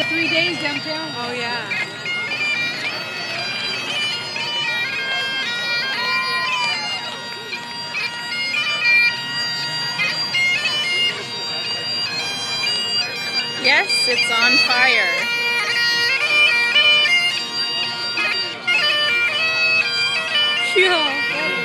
the three days downtown. Oh, yeah. Yes, it's on fire. Yeah.